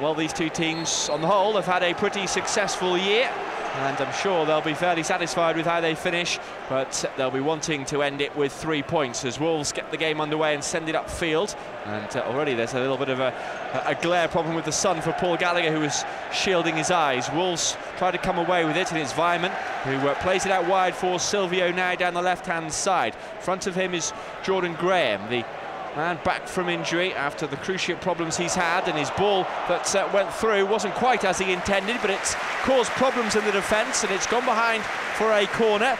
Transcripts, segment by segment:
well, these two teams, on the whole, have had a pretty successful year, and I'm sure they'll be fairly satisfied with how they finish, but they'll be wanting to end it with three points as Wolves get the game underway and send it upfield. And uh, already there's a little bit of a, a glare problem with the sun for Paul Gallagher, who is shielding his eyes. Wolves try to come away with it, and it's Weimann who uh, plays it out wide for Silvio now down the left-hand side. Front of him is Jordan Graham, the man back from injury after the cruciate problems he's had and his ball that uh, went through wasn't quite as he intended but it's caused problems in the defence and it's gone behind for a corner.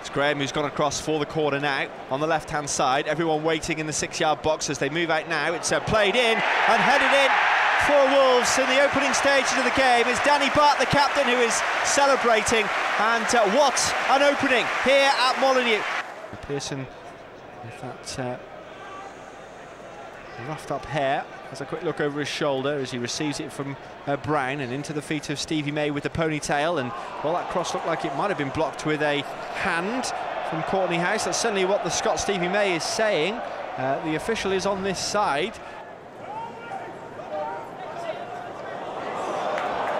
It's Graham who's gone across for the corner now on the left hand side. Everyone waiting in the six yard box as they move out now. It's uh, played in and headed in for Wolves in the opening stages of the game. Is Danny Batth, the captain who is celebrating. And uh, what an opening here at Molineux Pearson with that uh, roughed up hair. Has a quick look over his shoulder as he receives it from uh, Browne and into the feet of Stevie May with the ponytail. And well, that cross looked like it might have been blocked with a hand from Kortney Hause. That's certainly what the Scot Stevie May is saying. Uh, the official is on this side.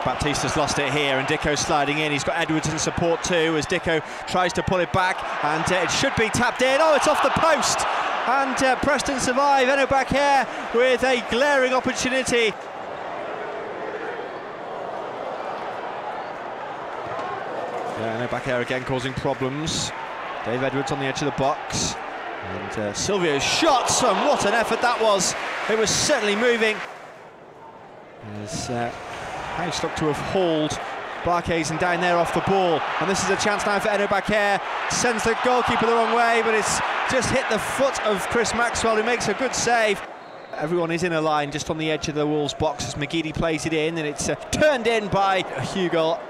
Baptista's lost it here, and Dicko sliding in. He's got Edwards in support too, as Dicko tries to pull it back, and uh, it should be tapped in. Oh, it's off the post! And uh, Preston survive. Eno here with a glaring opportunity. Yeah, Enobakhare again causing problems. Dave Edwards on the edge of the box. And uh, Silvio's shot, and what an effort that was. It was certainly moving. As uh, Hause looked to have hauled Barkhuizen down there off the ball. And this is a chance now for Enobakhare. Sends the goalkeeper the wrong way, but it's just hit the foot of Chris Maxwell, who makes a good save. Everyone is in a line just on the edge of the Wolves box as McGeady plays it in, and it's uh, turned in by Hugill.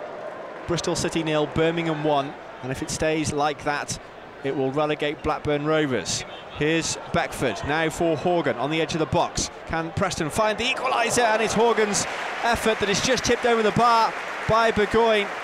Bristol City nil, Birmingham 1. And if it stays like that, it will relegate Blackburn Rovers. Here's Beckford, now for Horgan on the edge of the box. Can Preston find the equaliser? And it's Horgan's effort that is just tipped over the bar by Burgoyne.